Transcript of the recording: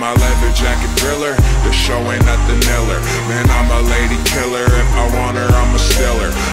My leather jacket driller. the show ain't nothing iller. Man, I'm a lady killer.